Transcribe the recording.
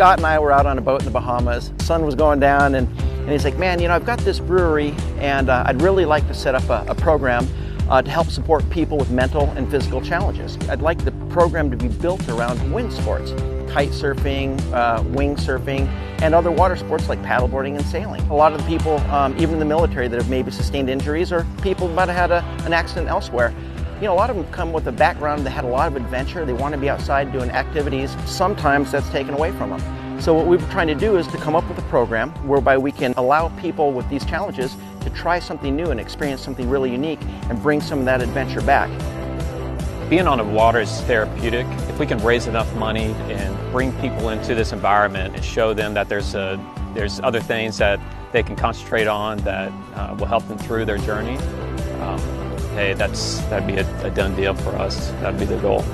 Scott and I were out on a boat in the Bahamas. sun was going down, and, and he's like, Man, you know, I've got this brewery, and uh, I'd really like to set up a, a program uh, to help support people with mental and physical challenges. I'd like the program to be built around wind sports, kite surfing, uh, wing surfing, and other water sports like paddleboarding and sailing. A lot of the people, um, even in the military, that have maybe sustained injuries or people might have had a, an accident elsewhere, you know, a lot of them come with a background that had a lot of adventure. They want to be outside doing activities. Sometimes that's taken away from them. So what we've been trying to do is to come up with a program whereby we can allow people with these challenges to try something new and experience something really unique and bring some of that adventure back. Being on the water is therapeutic. If we can raise enough money and bring people into this environment and show them that there's a, there's other things that they can concentrate on that uh, will help them through their journey, um, hey, that's that'd be a, a done deal for us. That'd be the goal.